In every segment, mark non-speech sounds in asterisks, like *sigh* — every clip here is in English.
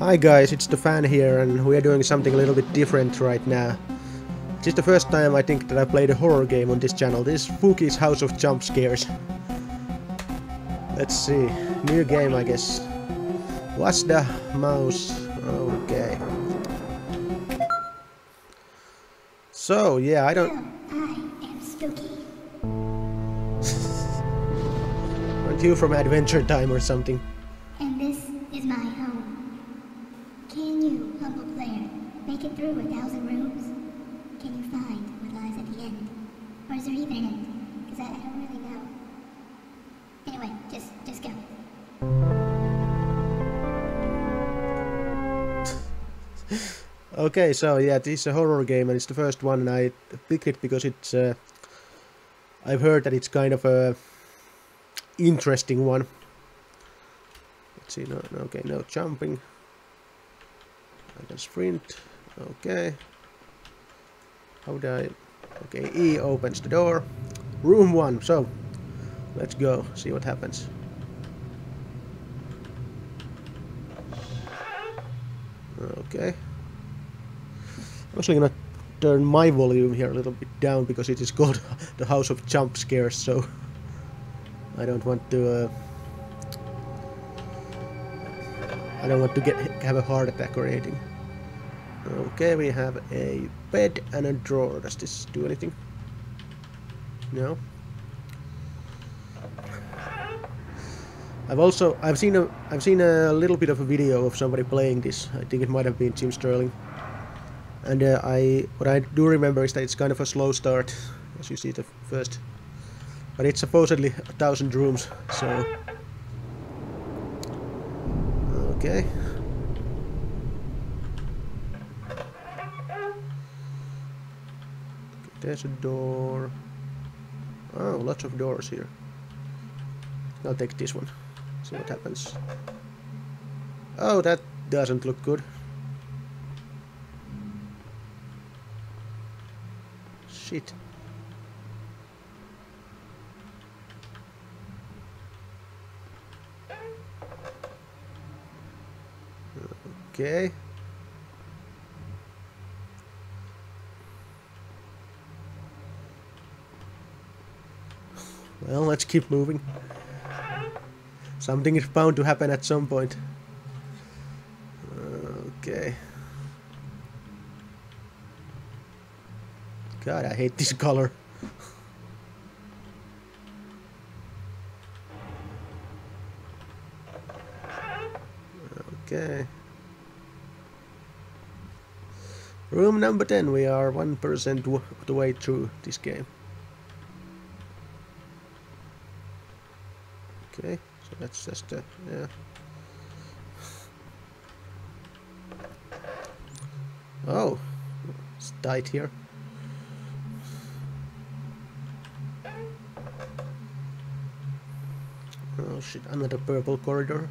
Hi guys, it's the Phann here and we are doing something a little bit different right now. This is the first time I think that I played a horror game on this channel. This is Spooky's House of Jump Scares. Let's see. New game I guess. What's the mouse? Okay. So yeah, I don't... I am spooky. *laughs* Aren't you from Adventure Time or something? And this is my home. Can you, humble player, make it through a thousand rooms? Can you find what lies at the end? Or is there even an end? Because I, I don't really know. Anyway, just just go. *laughs* Okay, so yeah, this is a horror game and it's the first one and I picked it because it's... Uh, I've heard that it's kind of a interesting one. Let's see, no, no okay, no jumping. I can sprint, okay. How do I... Okay, E opens the door. Room 1, so let's go, see what happens. Okay. I'm actually gonna turn my volume here a little bit down because it is called *laughs* the House of Jump Scares, so I don't want to. Uh, I don't want to get have a heart attack or anything. Okay, we have a bed and a drawer. Does this do anything? No. I've also I've seen a I've seen a little bit of a video of somebody playing this. I think it might have been Jim Sterling. And uh, I what I do remember is that it's kind of a slow start, as you see the first. But it's supposedly a thousand rooms, so okay. There's a door. Oh, lots of doors here. I'll take this one. See what happens. Oh, that doesn't look good. Shit. Okay. Well, let's keep moving. Something is bound to happen at some point. Okay. God, I hate this color. okay. Room number 10, we are 1% of the way through this game. Okay, so that's just, uh, yeah. Oh, it's tight here. Oh shit, another purple corridor.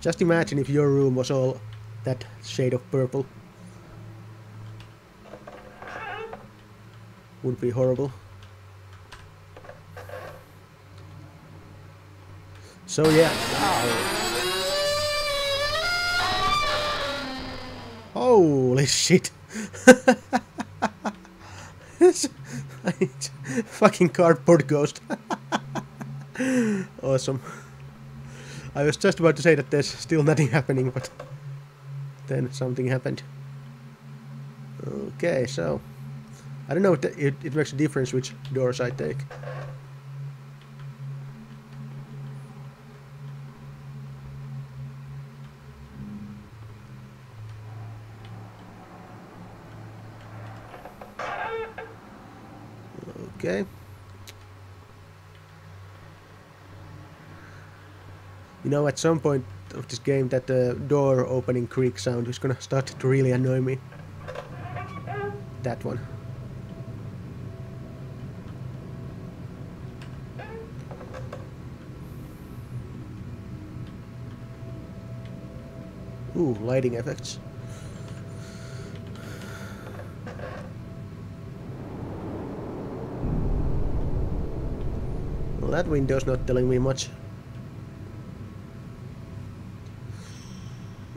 Just imagine if your room was all that shade of purple. Would be horrible. So yeah. Holy shit. *laughs* fucking cardboard ghost. *laughs* awesome. I was just about to say that there's still nothing happening, but then something happened. Okay, so I don't know if it, it makes a difference which doors I take. Okay. You know, at some point of this game, that uh, door opening creak sound is gonna start to really annoy me. That one. Ooh, lighting effects. That window's not telling me much.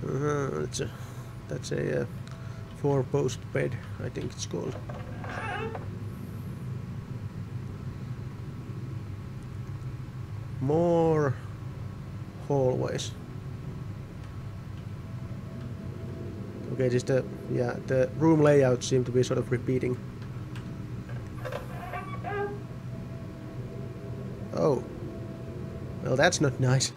Uh-huh, that's a that's a uh, four post bed, I think it's called. More hallways. Okay, just the yeah the room layout seem to be sort of repeating. Oh. Well, that's not nice.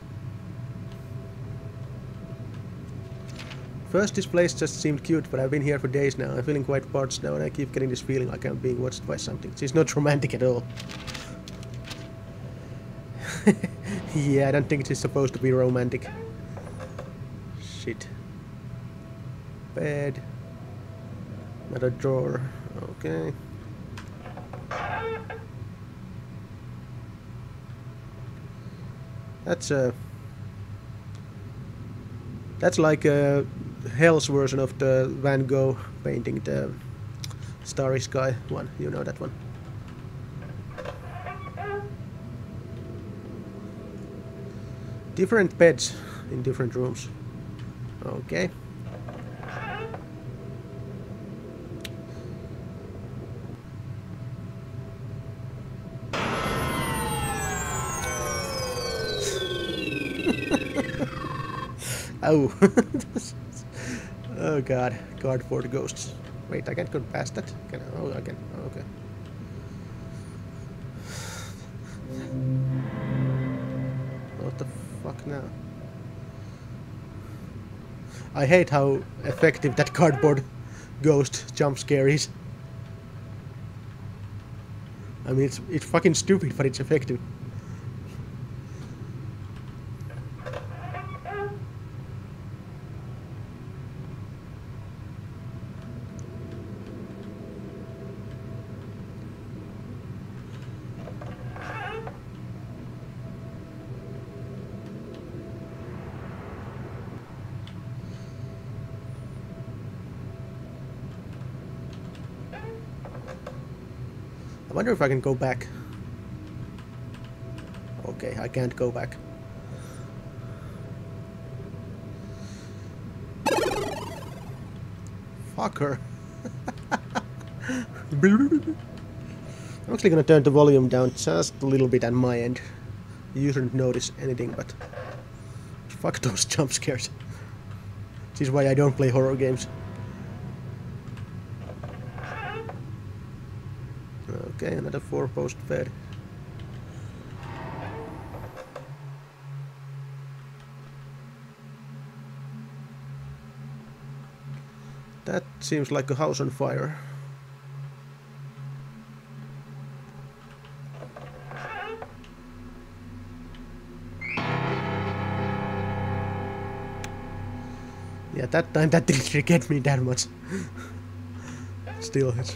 First, this place just seemed cute, but I've been here for days now. I'm feeling quite parched now, and I keep getting this feeling like I'm being watched by something. It's not romantic at all. *laughs* yeah, I don't think it's supposed to be romantic. Shit. Bed. Another drawer. Okay. That's a. Uh, that's like a Hell's version of the Van Gogh painting, the Starry Sky one. You know that one. Different beds in different rooms. Okay. Oh. *laughs* oh god. Cardboard ghosts. Wait, I can't go past that? Can I? Oh, I can. Oh, okay. What the fuck now? I hate how effective that cardboard ghost jump scare is. I mean, it's, it's fucking stupid, but it's effective. Wonder if I can go back. Okay, I can't go back. Fuck her. *laughs* I'm actually gonna turn the volume down just a little bit on my end. You shouldn't notice anything, but fuck those jump scares. This is why I don't play horror games. Okay, another four-post bed. That seems like a house on fire. Yeah, that time that didn't get me that much. *laughs* Still, it's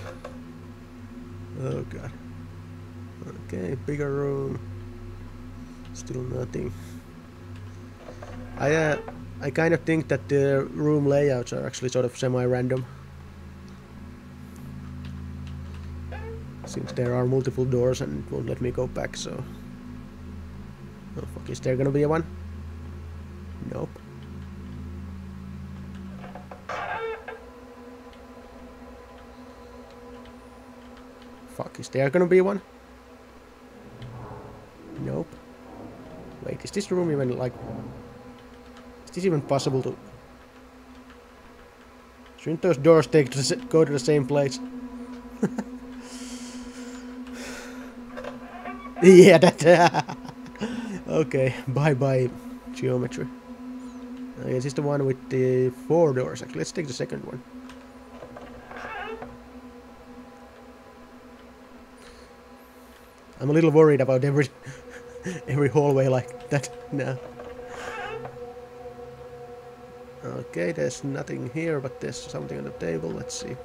Oh god. Okay, bigger room. Still nothing. I uh, I kind of think that the room layouts are actually sort of semi-random. Since there are multiple doors and it won't let me go back, so... Oh fuck, is there gonna be a one? Nope. Fuck, is there gonna be one? Nope. Wait, is this room even like... Is this even possible to... Shouldn't those doors take to go to the same place? *laughs* yeah, that... *laughs* okay, bye-bye geometry. Uh, is this the one with the four doors? Actually, let's take the second one. I'm a little worried about every every hallway like that now. Okay, there's nothing here, but there's something on the table. Let's see.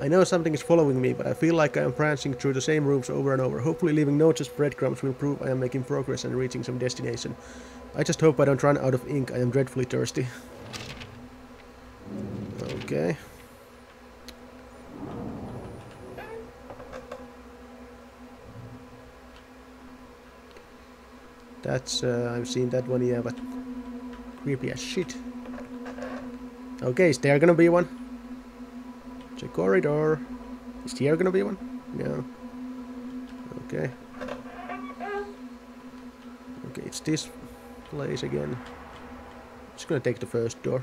I know something is following me, but I feel like I am prancing through the same rooms over and over. Hopefully leaving no just breadcrumbs will prove I am making progress and reaching some destination. I just hope I don't run out of ink. I am dreadfully thirsty. Okay. That's, uh, I've seen that one, yeah, but creepy as shit. Okay, is there gonna be one? It's a corridor. Is here gonna be one? No. Okay. Okay, it's this place again. Just gonna take the first door.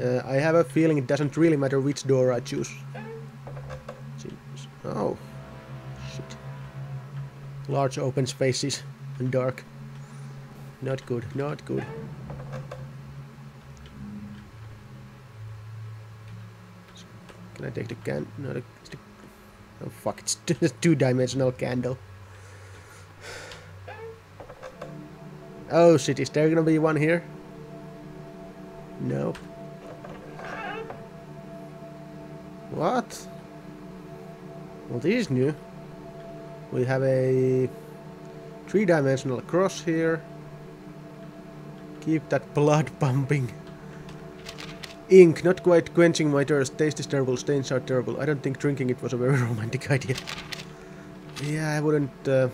Uh, I have a feeling it doesn't really matter which door I choose. Large open spaces and dark. Not good, not good. Can I take the can? No, the, the oh fuck! It's *laughs* a two-dimensional candle. Oh shit! Is there gonna be one here? No. What? Well, this is new. We have a three-dimensional cross here. Keep that blood *laughs* pumping. Ink, not quite quenching my thirst. Taste is terrible, stains are terrible. I don't think drinking it was a very *laughs* romantic idea. Yeah, I wouldn't... Uh,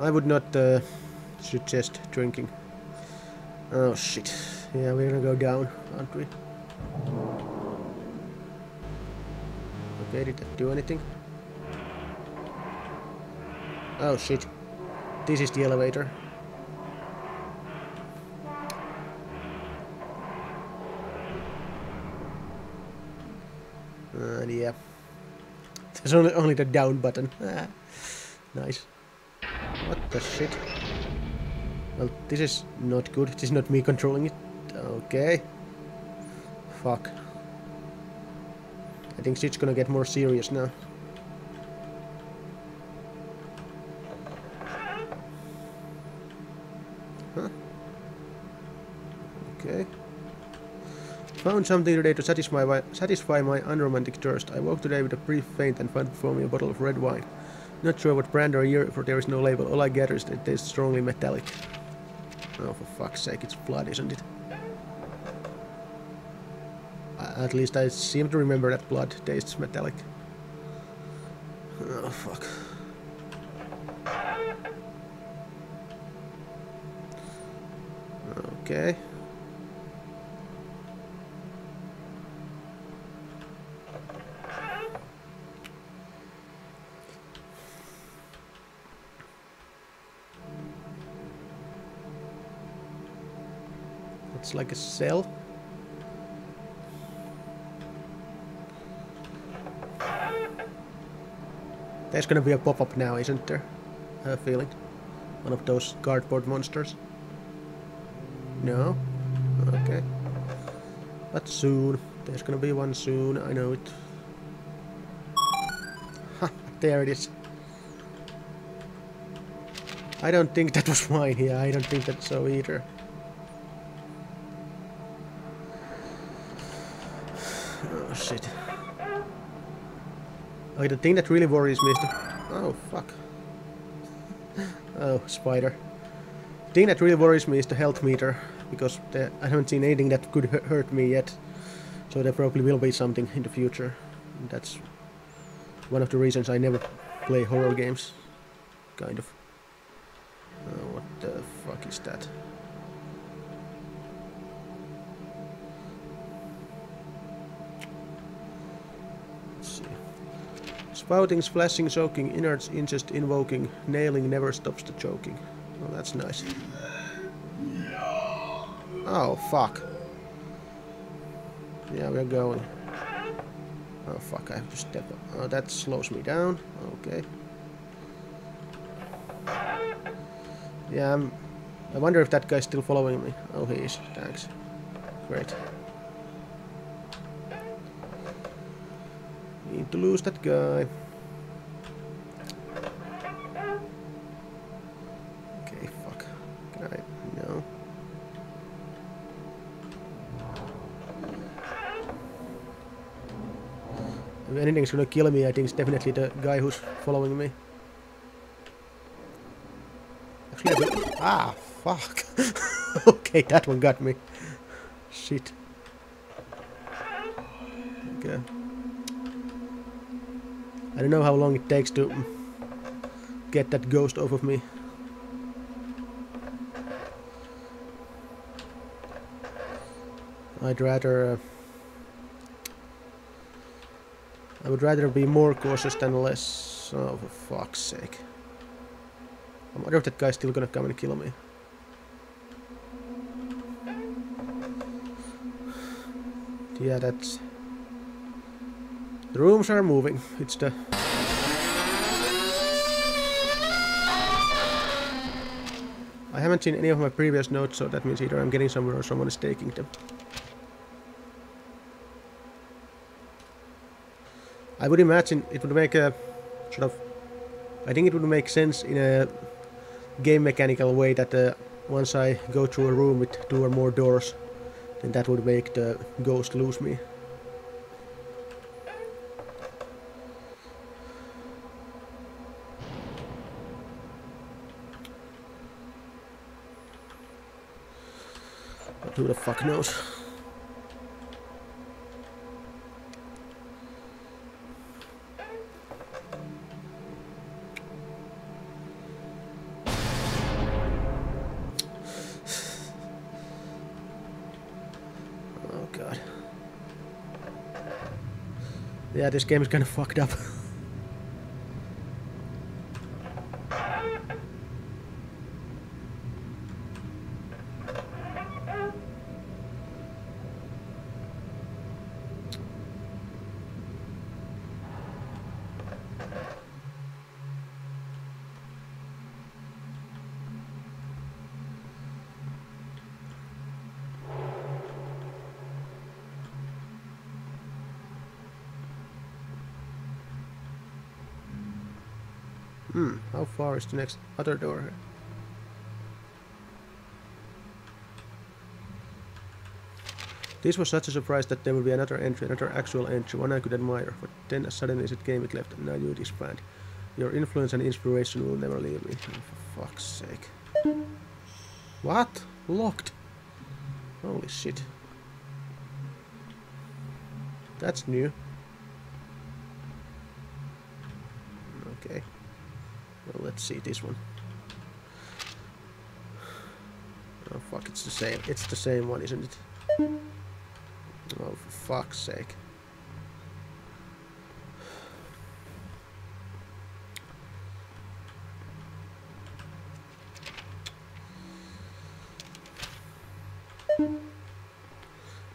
I would not uh, suggest drinking. Oh shit. Yeah, we're gonna go down, aren't we? Okay, did that do anything? Oh shit. This is the elevator. And yeah. There's only only the down button. Ah, nice. What the shit? Well, this is not good. This is not me controlling it. Okay. Fuck. I think shit's gonna get more serious now. Found something today to satisfy my, satisfy my unromantic thirst. I woke today with a brief faint and found before me a bottle of red wine. Not sure what brand or year, for there is no label. All I gather is that it tastes strongly metallic. Oh, for fuck's sake, it's blood, isn't it? At least I seem to remember that blood tastes metallic. Oh, fuck. Okay. It's like a cell. There's gonna be a pop-up now, isn't there? I have a feeling. One of those cardboard monsters. No? Okay. But soon. There's gonna be one soon, I know it. Ha! There it is. I don't think that was mine here, I don't think that's so either. Okay, the thing that really worries me is the... Oh, fuck. Oh, spider. The thing that really worries me is the health meter, because the, I haven't seen anything that could hurt me yet. So there probably will be something in the future. That's one of the reasons I never play horror games. Kind of. Oh, what the fuck is that? Spoutings, flashing, soaking, innards, incest, invoking, nailing never stops the choking. Oh, that's nice. Oh, fuck. Yeah, we're going. Oh, fuck, I have to step up. Oh, that slows me down. Okay. Yeah, I'm, I wonder if that guy's still following me. Oh, he is. Thanks. Great. To lose that guy. Okay, fuck. Can I? No. If anything's gonna kill me, I think it's definitely the guy who's following me. Actually, ah, fuck. *laughs* okay, that one got me. Shit. Okay. I don't know how long it takes to get that ghost off of me. I'd rather... Uh, I would rather be more cautious than less. Oh, for fuck's sake. I wonder if that guy's still gonna come and kill me. Yeah, that's... The rooms are moving. It's the... I haven't seen any of my previous notes, so that means either I'm getting somewhere or someone is taking them. I would imagine it would make a sort of... I think it would make sense in a game mechanical way that uh, once I go through a room with two or more doors, then that would make the ghost lose me. Who the fuck knows? Oh god. Yeah, this game is kinda fucked up. *laughs* is the next other door? This was such a surprise that there would be another entry, another actual entry, one I could admire, but then as suddenly as it came it left, and now you expand. Your influence and inspiration will never leave me. Oh, for fuck's sake. What? Locked? Holy shit. That's new. Okay. Let's see this one. Oh fuck, it's the same. It's the same one, isn't it? Oh, for fuck's sake.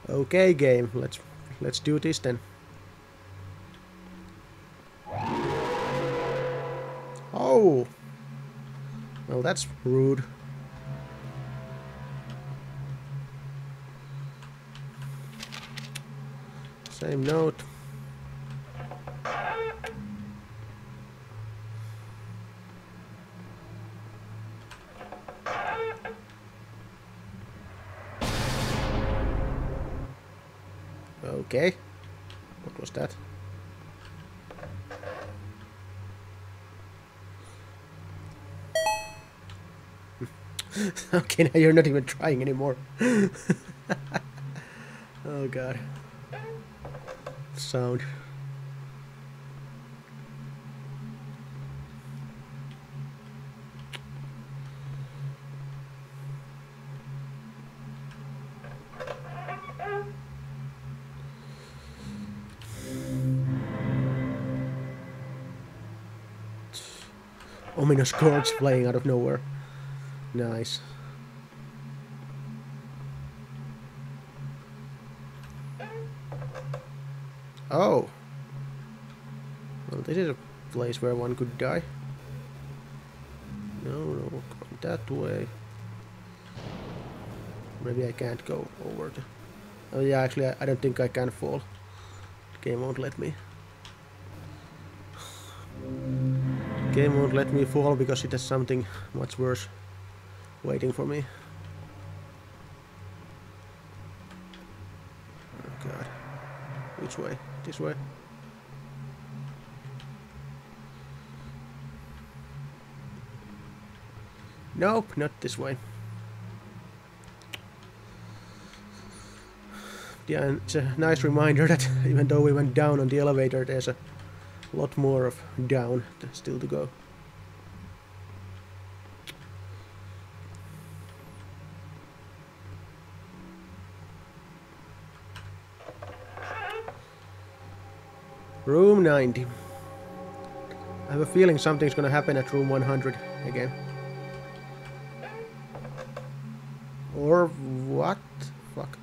Okay, game. Let's let's do this then. That's rude. Same note. Okay. What was that? *laughs* okay, now you're not even trying anymore. *laughs* oh god. Sound. Ominous chords playing out of nowhere. Nice. Oh. Well, this is a place where one could die. No, no, going that way. Maybe I can't go over the... Oh yeah, actually, I, I don't think I can fall. The game won't let me. The game won't let me fall because it has something much worse waiting for me. Oh god. Which way? This way? Nope, not this way. Yeah, and it's a nice reminder that even though we went down on the elevator, there's a lot more of down still to go. Room 90. I have a feeling something's gonna happen at room 100 again. Or what? Fuck.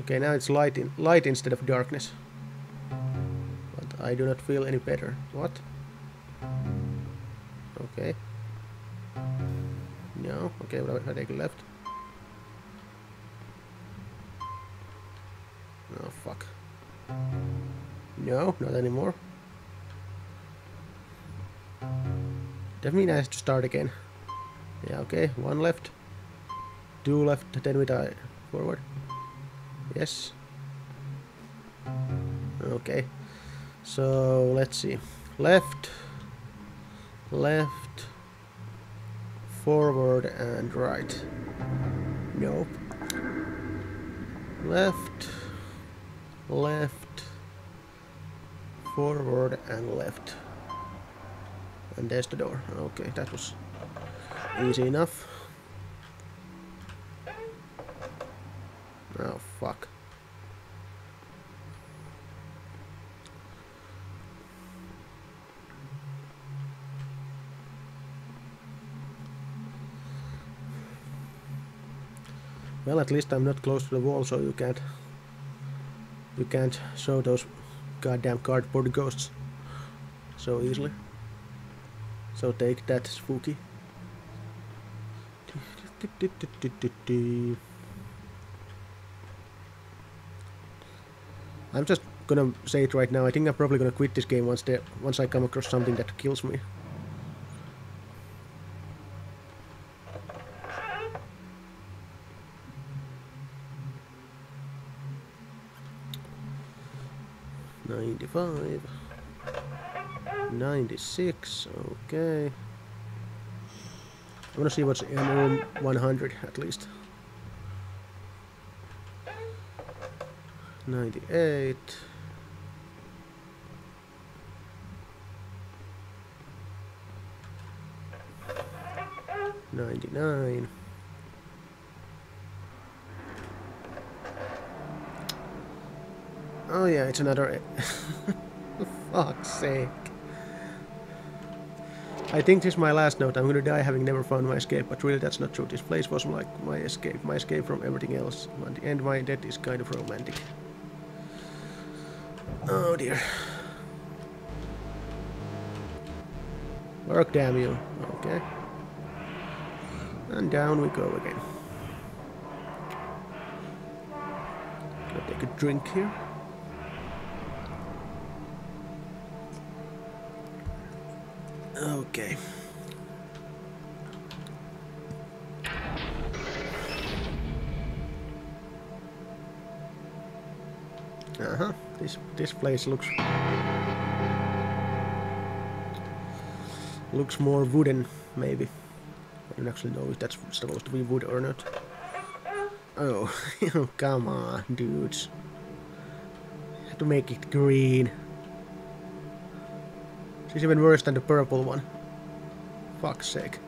Okay, now it's light in light instead of darkness. But I do not feel any better. What? Okay. No. Okay, what if I take left? No, not anymore. Definitely nice to start again. Yeah, okay, one left. Two left, then we die. Forward. Yes. Okay. So, let's see. Left. Left. Forward and right. Nope. Left. Left. Forward and left. And there's the door. Okay, that was easy enough. Oh, fuck. Well, at least I'm not close to the wall, so you can't... You can't show those goddamn cardboard ghosts so easily. So take that, spooky. I'm just gonna say it right now. I think I'm probably gonna quit this game once the once I come across something that kills me. 96, okay. I want to see what's in room 100 at least. 98. Ninety-nine. Oh yeah, it's another... *laughs* For fuck's sake. I think this is my last note. I'm gonna die having never found my escape, but really that's not true. This place was like my escape, my escape from everything else. And my death is kind of romantic. Oh dear. Work, damn you. Okay. And down we go again. Gonna take a drink here. Okay. Uh-huh. This this place looks looks more wooden, maybe. I don't actually know if that's supposed to be wood or not. Oh, *laughs* come on, dudes. To make it green. She's even worse than the purple one. Fuck's sake.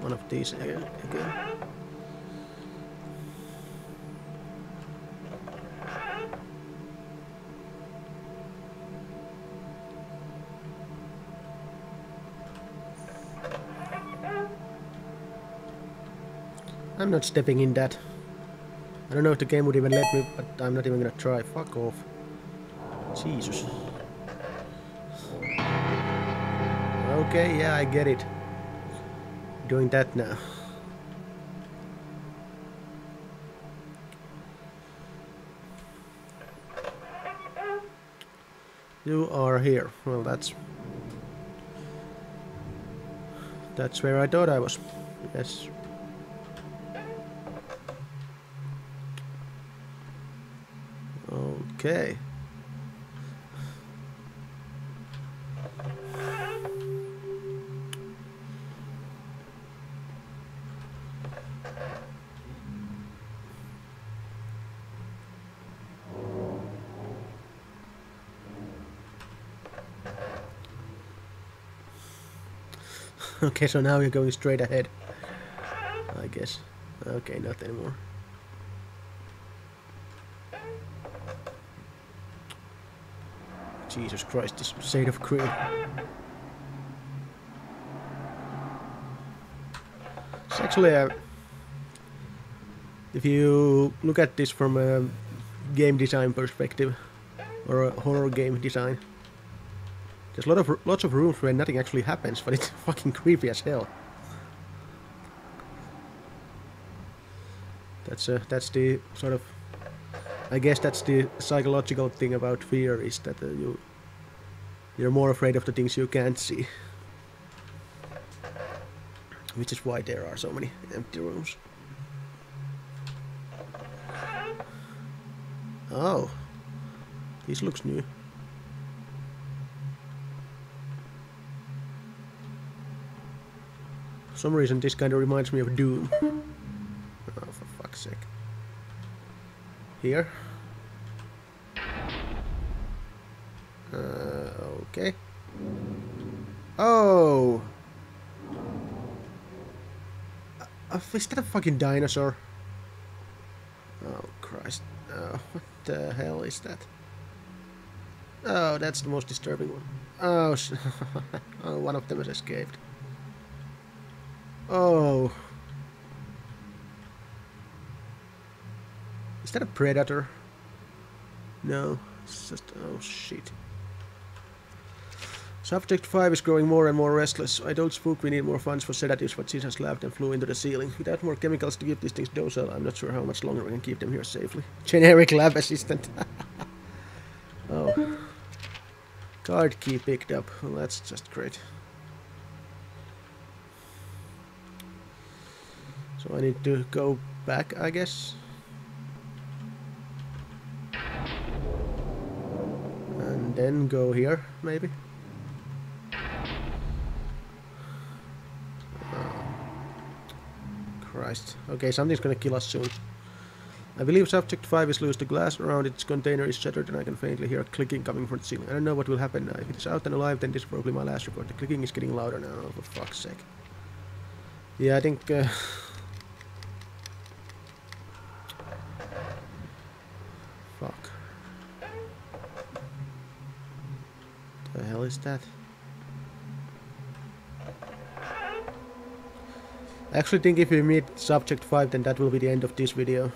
One of these again. I'm not stepping in that. I don't know if the game would even let me, but I'm not even gonna try. Fuck off. Jesus. Okay, yeah, I get it. Doing that now. You are here. Well, that's... That's where I thought I was. Yes. Okay. *laughs* okay, so now we're going straight ahead. I guess. Okay, not anymore. Jesus Christ, this shade of cream. It's actually a... If you look at this from a game design perspective, or a horror game design, there's a lot of lots of rooms where nothing actually happens, *laughs* but it's fucking creepy as hell. That's uh, that's the sort of I guess that's the psychological thing about fear is that uh, you you're more afraid of the things you can't see. Which is why there are so many empty rooms. Oh. This looks new. For some reason this kind of reminds me of Doom. Oh, for fuck's sake. Here. Uh, okay. Oh! Is that a fucking dinosaur? Oh, Christ. Oh, what the hell is that? Oh, that's the most disturbing one. Oh, *laughs* oh one of them has escaped. Oh. Is that a predator? No, it's just... Oh, shit. Subject 5 is growing more and more restless. I don't Spook we need more funds for sedatives, but she just laughed and flew into the ceiling. Without more chemicals to give these things docile, I'm not sure how much longer we can keep them here safely. *laughs* Generic lab assistant. *laughs* oh. Card key picked up. Well, that's just great. So I need to go back, I guess. And then go here, maybe. Christ. Okay, something's gonna kill us soon. I believe subject 5 is loose. The glass around its container is shattered and I can faintly hear a clicking coming from the ceiling. I don't know what will happen now. If it is out and alive, then this is probably my last report. The clicking is getting louder now, for fuck's sake. Yeah, I think... Uh, *sighs* fuck. The hell is that? I actually think if we meet subject 5 then that will be the end of this video.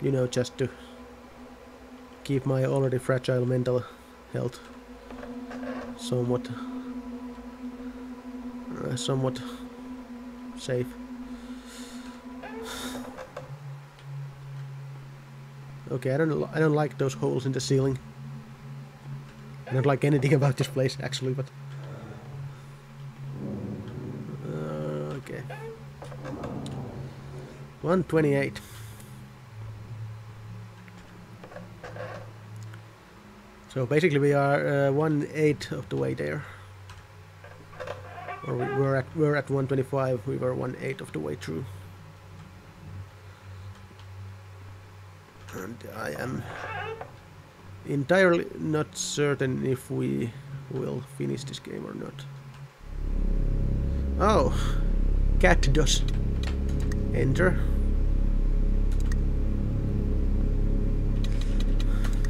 You know, just to keep my already fragile mental health somewhat uh, somewhat safe. Okay, I don't I don't like those holes in the ceiling. I don't like anything about this place actually, but... Uh, okay. 128. So basically we are uh, one eighth of the way there. Or we were at we're at 125. We were one eighth of the way through. And I am entirely not certain if we will finish this game or not. Oh, cat does. Enter.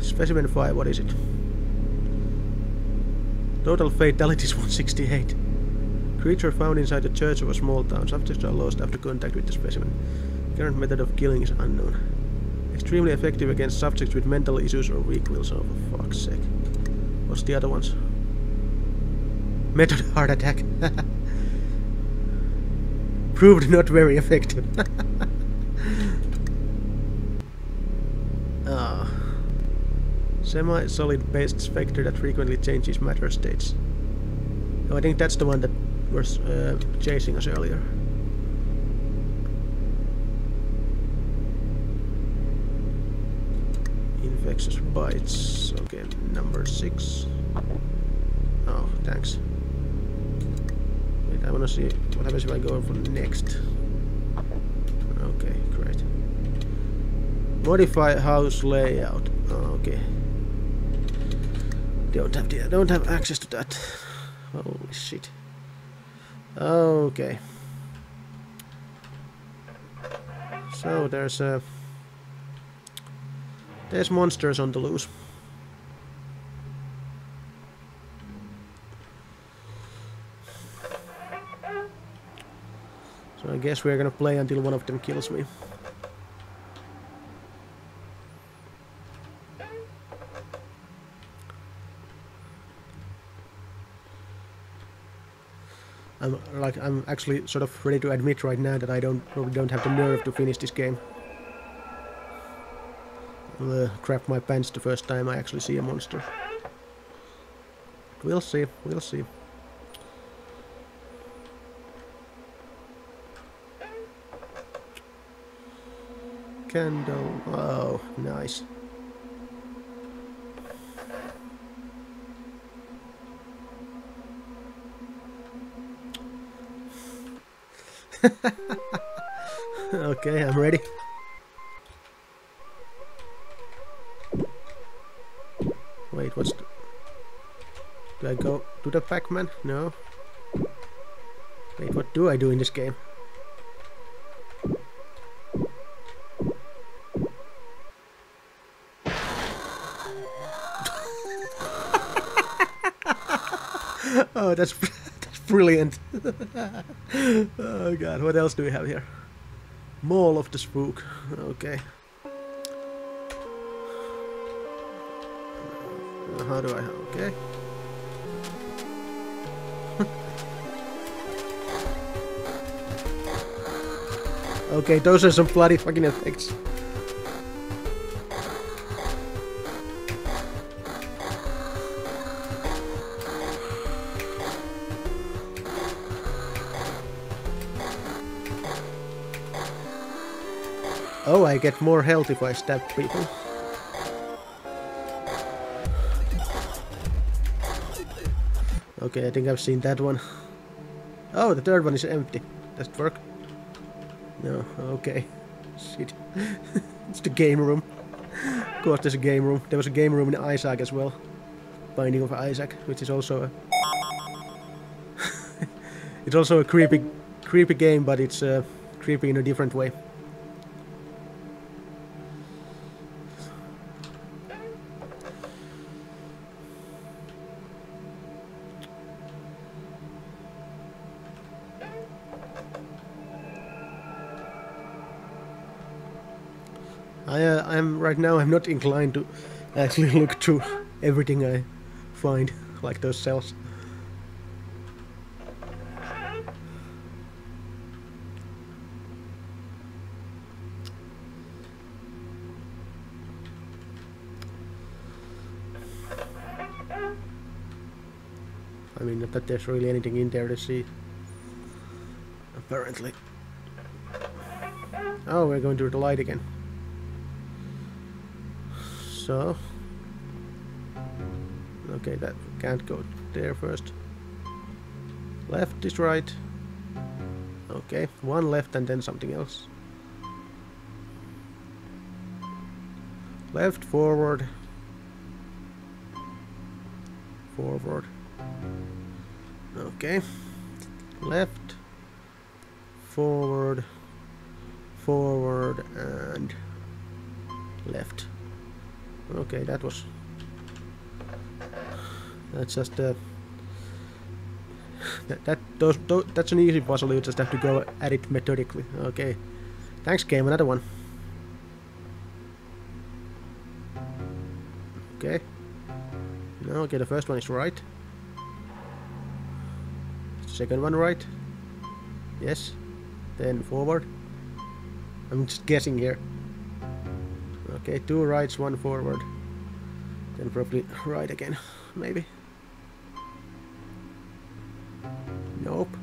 Specimen 5, what is it? Total fatalities *laughs* 168. Creature found inside the church of a small town. Subjects are lost after contact with the specimen. Current method of killing is unknown. Extremely effective against subjects with mental issues or weak wills. Oh, for fuck's sake. What's the other ones? Method heart attack. *laughs* Proved not very effective. *laughs* ah. Semi-solid based spectre that frequently changes matter states. Oh, I think that's the one that was uh, chasing us earlier. Bites. Okay, number six. Oh, thanks. Wait, I wanna see what happens if I go for next. Okay, great. Modify house layout. Oh, okay. Don't have the, don't have access to that. Holy shit. Okay. So there's uh, there's monsters on the loose. So I guess we're gonna play until one of them kills me. I'm like I'm actually sort of ready to admit right now that I don't probably don't have the nerve to finish this game. Uh, crap my pants the first time I actually see a monster. We'll see, we'll see. Candle, oh, nice. *laughs* okay, I'm ready. Do I go to the Pac-Man? No. Wait, what do I do in this game? *laughs* oh, that's *laughs* that's brilliant. *laughs* oh god, what else do we have here? Mall of the Spook. Okay. Uh, how do I... Okay. Okay, those are some bloody fucking effects. Oh, I get more health if I stab people. Okay, I think I've seen that one. Oh, the third one is empty. Does it work? No, okay. Shit. *laughs* it's the game room. of course there's a game room. There was a game room in Isaac as well. Binding of Isaac, which is also a... *laughs* it's also a creepy, creepy game, but it's uh, creepy in a different way. Right now I'm not inclined to actually *laughs* look through everything I find like those cells. I mean, not that there's really anything in there to see. Apparently. Oh, we're going to the light again. So... Okay, that can't go there first. Left is right. Okay, one left and then something else. Left, forward. Forward. Okay. Left, forward, forward, and left. Okay, that was... That's just uh, that, that those, those that's an easy puzzle. You just have to go at it methodically. Okay, thanks, game. Another one. Okay. No, okay. The first one is right. Second one right. Yes. Then forward. I'm just guessing here. Okay, two rights, one forward. Then probably right again, maybe. Nope.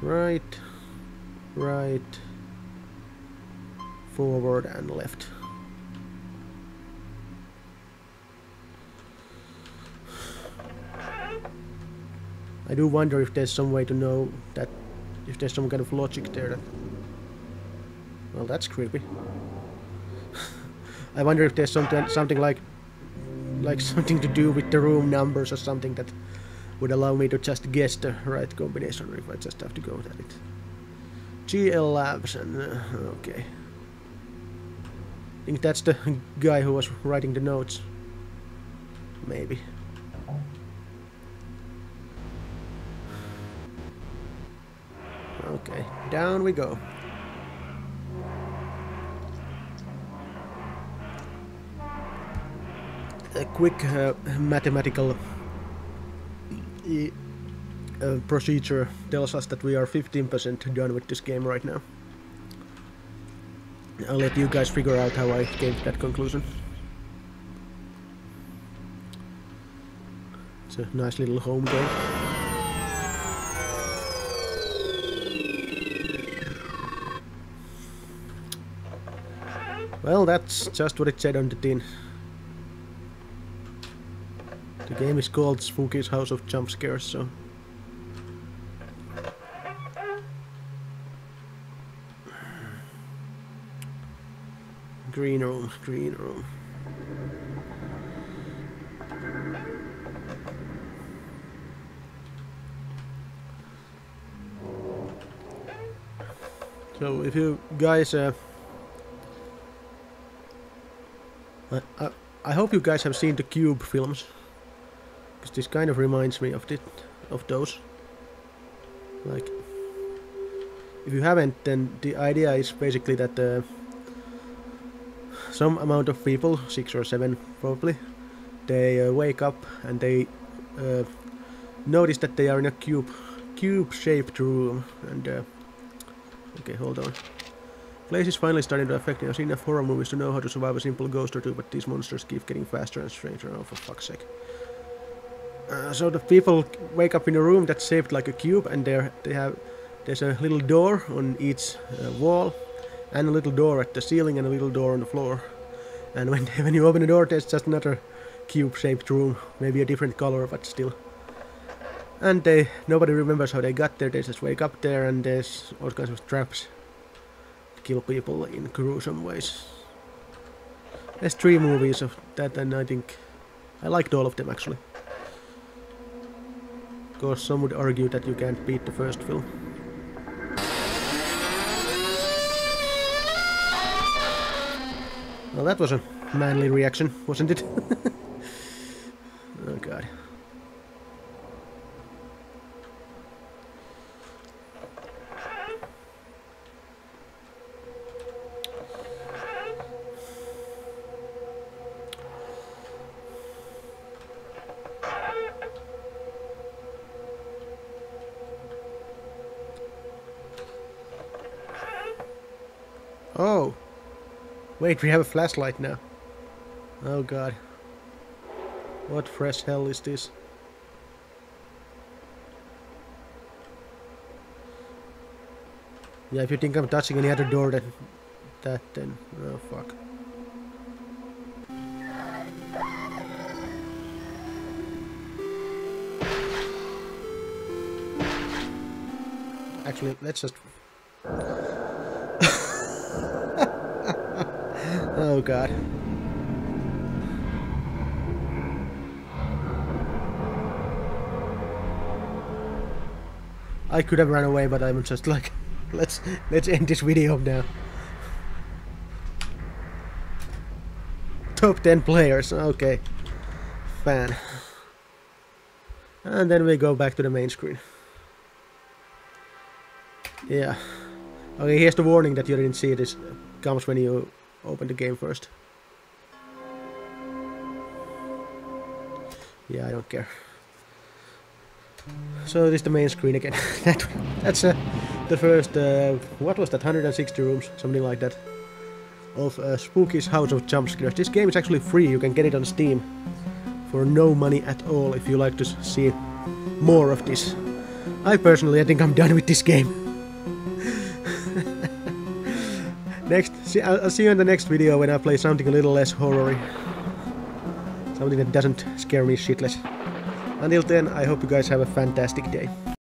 Right, right, forward and left. I do wonder if there's some way to know that if there's some kind of logic there that well that's creepy I wonder if there's something something like like something to do with the room numbers or something that would allow me to just guess the right combination or if I just have to go at it. GL Labs and uh, okay. I think that's the guy who was writing the notes. Maybe. Okay, down we go. A quick uh, mathematical uh, procedure tells us that we are 15% done with this game right now. I'll let you guys figure out how I came to that conclusion. It's a nice little home game. Well, that's just what it said on the tin. The game is called Spooky's House of Jump Scares, so... Green room, green room. So if you guys uh, I, I, I hope you guys have seen the Cube films this kind of reminds me of it of those like if you haven't then the idea is basically that uh, some amount of people six or seven probably they uh, wake up and they uh, notice that they are in a cube cube shaped room and uh, Okay, hold on. Place is finally starting to affect me. I've seen enough horror movies to know how to survive a simple ghost or two, but these monsters keep getting faster and stranger. Oh, for fuck's sake. Uh, so the people wake up in a room that's shaped like a cube, and there they have there's a little door on each uh, wall, and a little door at the ceiling, and a little door on the floor. And when *laughs* when you open the door, there's just another cube-shaped room, maybe a different color, but still. And they nobody remembers how they got there. They just wake up there, and there's all kinds of traps to kill people in gruesome ways. There's three movies of that, and I think I liked all of them actually. Course, some would argue that you can't beat the first film. Well, that was a manly reaction, wasn't it? *laughs* oh god. Oh. Wait, we have a flashlight now. Oh god. What fresh hell is this? Yeah, if you think I'm touching any other door than that, then... Oh, fuck. Actually, let's just... oh, God. I could have run away, but I'm just like... *laughs* Let's let's end this video now. Top 10 players, okay. Phann. And then we go back to the main screen. Yeah. Okay, here's the warning that you didn't see this comes when you open the game first. Yeah, I don't care. So this is the main screen again. *laughs* that, that's uh, the first, uh, what was that, 160 rooms, something like that, of uh, Spooky's House of Jump Scares. This game is actually free, you can get it on Steam for no money at all if you like to see more of this. I personally, I think I'm done with this game. See, I'll, I'll see you in the next video when I play something a little less horror Something that doesn't scare me shitless. Until then, I hope you guys have a fantastic day.